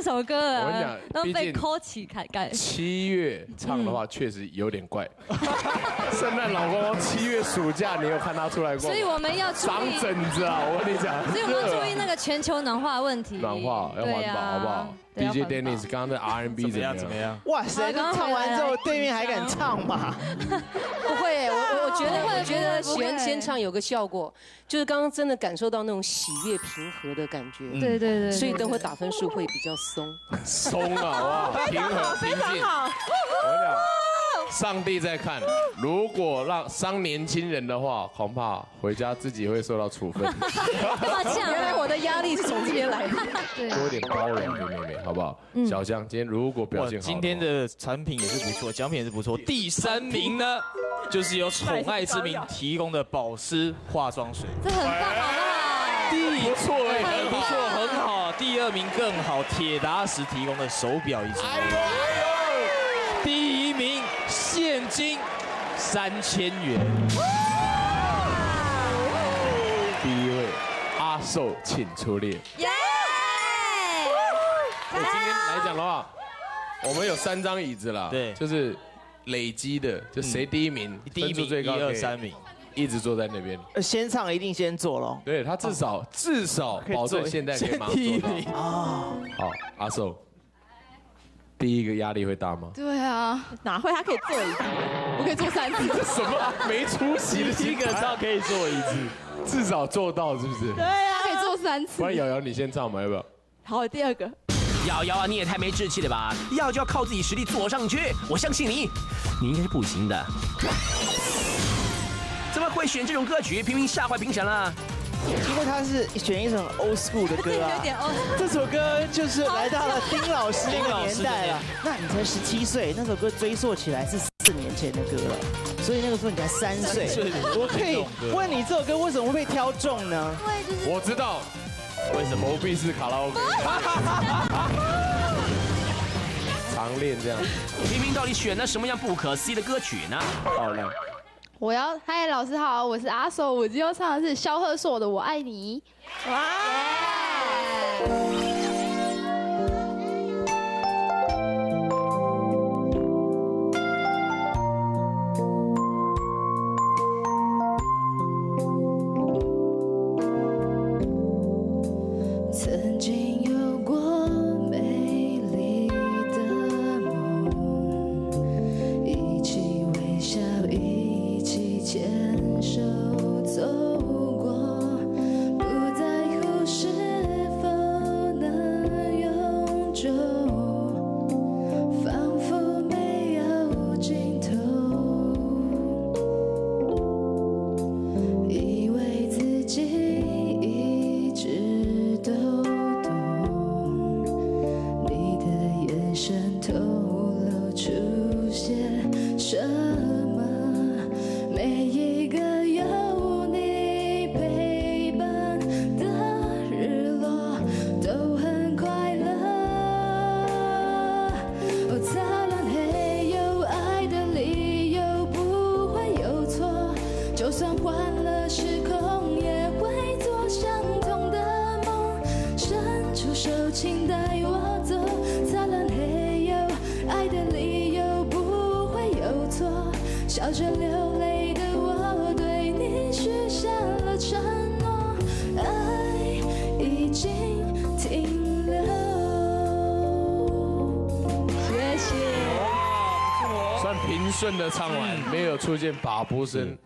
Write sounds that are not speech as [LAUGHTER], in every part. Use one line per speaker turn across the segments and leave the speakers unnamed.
这首歌
我跟你讲
了，然后
毕竟
被抠起开盖。
七月唱的话
嗯
确实有点怪。[LAUGHS] 圣诞老公公七月暑假你有看他出来过吗？
所以我们要注
长
意，
疹子啊！我跟你讲，
所以我们注意那个全球暖化问题。
暖化要环保
啊
好不好？DJ
对要环保
Dennis 刚刚的 R&B 怎么样？怎么样？
哇塞，这唱完之后对面还敢唱吗？[LAUGHS]
不会，我我我觉得我觉得先先唱有个效果，就是刚刚真的感受到那种喜悦平和的感觉。
对对对，
所以等会打分数会比较松。[LAUGHS]
松啊，哇，平和平静。[LAUGHS] 我跟你讲，上帝在看，如果让伤年轻人的话，恐怕回家自己会受到处分。
干嘛这样？
原来我的压力是从这边来的。
多一点包容给妹妹，好不好？小江今天如果表
哇，
现好，
今天的产品也是不错，奖品也是不错。第三名呢，就是由宠爱之名提供的保湿化妆水，
这很棒，好不好？
第
不错哎
很不错，很好。第二名更好，铁达时提供的手表一只。三千元。
第一位阿寿请出列。
耶！
我今天来讲的话，我们有三张椅子啦，
对
就是累积的，就谁第一名，
第一名
最高，
一二三名，
一直坐在那边。
呃先唱一定先做喽。
对他至少至少保证现在可以马上做
第一名
到。好，阿寿，第一个压力会大吗？
对啊，哪会他可以做一次，我可以做三次。
什么没出息的
第一
心态？
个唱可以做一次。
至少做到是不是？
对啊，可以做三次
不。然瑶瑶你先唱嘛，要不要？
好，第二个，
瑶瑶啊，你也太没志气了吧！要就要靠自己实力做上去，我相信你，你应该是不行的。怎么会选这种歌曲，拼命吓坏评审了？
因为他是选一首 old school 的歌啊 [LAUGHS] 这首歌就是来到了丁老师那个年代了。那你才十七岁，那首歌追溯起来是四年前的歌了，所以那个时候你才三岁。我可以问你，这首歌为什么会被挑中呢？
我知道，为什么？投币式卡拉 OK，[LAUGHS] 常练这样。
明明到底选了什么样不可思议的歌曲呢？
好来，
我要嗨，老师好，我是阿守，我今天要唱的是萧贺硕的《我爱你》。
请带我走。灿烂黑有爱的理由不会有错，笑着流泪的我对你许下了承诺，爱已经停留。谢谢。
算平顺的唱完，没有出现把不声。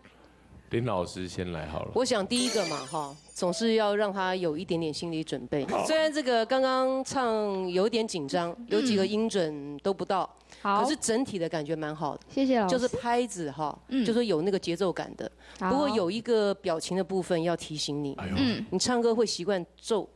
林老师先来好了。
我想第一个嘛，哈，总是要让他有一点点心理准备。虽然这个刚刚唱有点紧张，有几个音准都不到，可是整体的感觉蛮好的。
谢谢老师。
就是拍子哈，
嗯
就是有那个节奏感的。不过有一个表情的部分要提醒你，
嗯，
你唱歌会习惯皱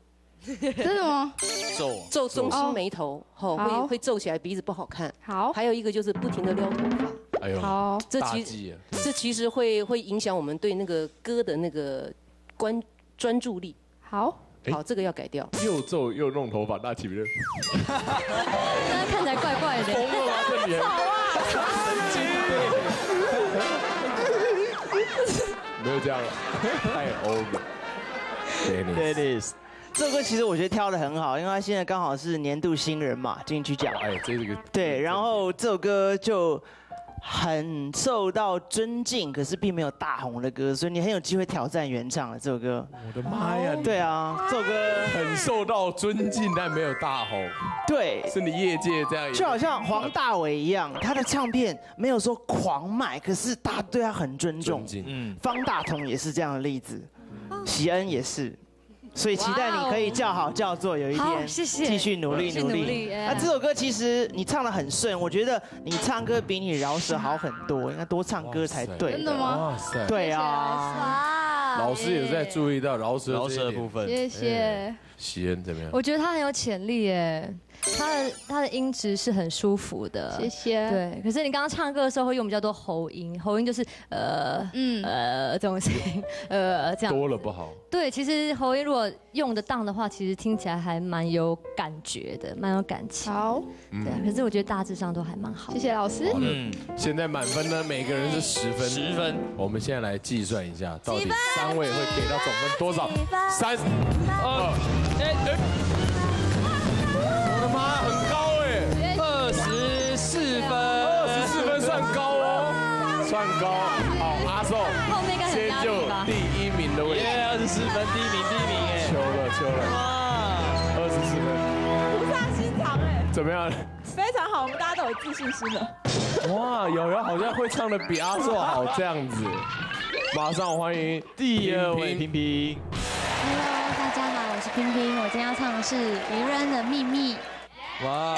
真的吗？[LAUGHS]
皱
皱中心眉头，吼会
好
会皱起来，鼻子不好看。
好，
还有一个就是不停的撩头发，
哎呦，
好，
这其
大忌啊！
这其实会会影响我们对那个歌的那个关专注力。
好，
好，这个要改掉。[LAUGHS]
又皱又弄头发，那岂不是
那看起来怪怪的。
疯了吗？这脸，神经病！没有这样了，太 over。
Dennis，Dennis，
这首歌其实我觉得挑的很好，因为他现在刚好是年度新人嘛，金曲奖。
哎，这个
对，然后这首歌就很受到尊敬，可是并没有大红的歌，所以你很有机会挑战原唱的这首歌。
我的妈呀！
对啊，这首歌
很受到尊敬，但没有大红。
对，
是你业界这样，
就好像黄大炜一样，他的唱片没有说狂卖，可是大家对他很尊重。嗯，方大同也是这样的例子，喜恩也是。所以期待你可以叫好叫座，有一天继续努力努力。那这首歌其实你唱的很顺，我觉得你唱歌比你饶舌好很多，应该多唱歌才对。
真的吗？哇
塞！对啊，
老师也在注意到饶舌
饶舌部分。
谢谢。
喜恩怎么样？
我觉得他很有潜力耶。他的他的音质是很舒服的，
谢谢。
对，可是你刚刚唱歌的时候会用比较多喉音，喉音就是呃嗯呃这种声音，呃这样
多了不好。
对，其实喉音如果用得当的话，其实听起来还蛮有感觉的，蛮有感情。
好，
对。可是我觉得大致上都还蛮好。
谢谢老师。
嗯，现在满分呢，每个人是十分。
十分。
我们现在来计算一下，到底三位会给到总分多少？三二好，阿寿，
后面应该
先就第一名的位置。
耶，二十四分，第一名，第一名哎，
求了，求了。哇，二十四分，
菩萨心肠哎。
怎么样？
非常好，我们大家都有自信心了。
哇，有人好像会唱的比阿寿好这样子。马上欢迎
第二位平平。
Hello，大家好，我是平平，我今天要唱的是愚人的秘密。哇！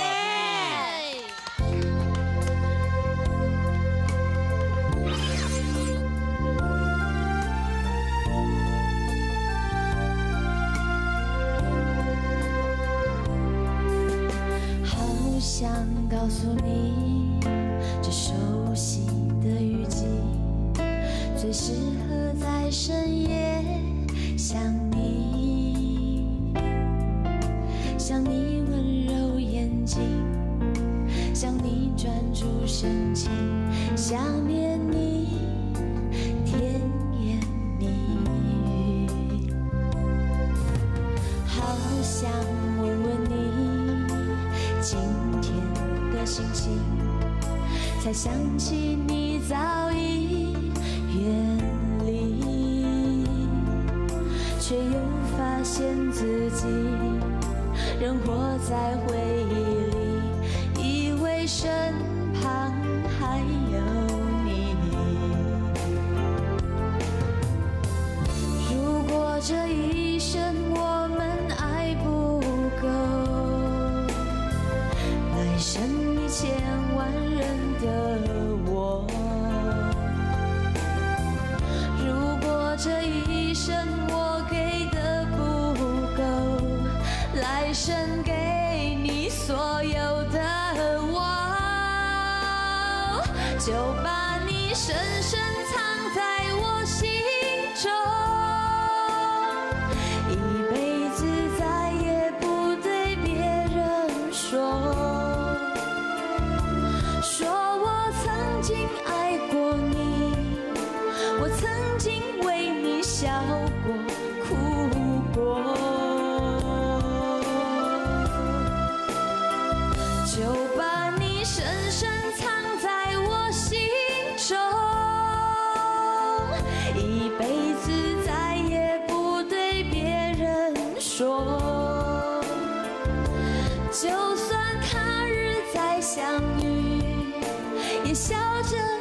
诉你，这熟悉的雨季，最适合在深夜想你，想你。温柔眼睛，想你专注神情，想念你心情，才想起你早已远离，却又发现自己仍活在回忆。相遇，也笑着。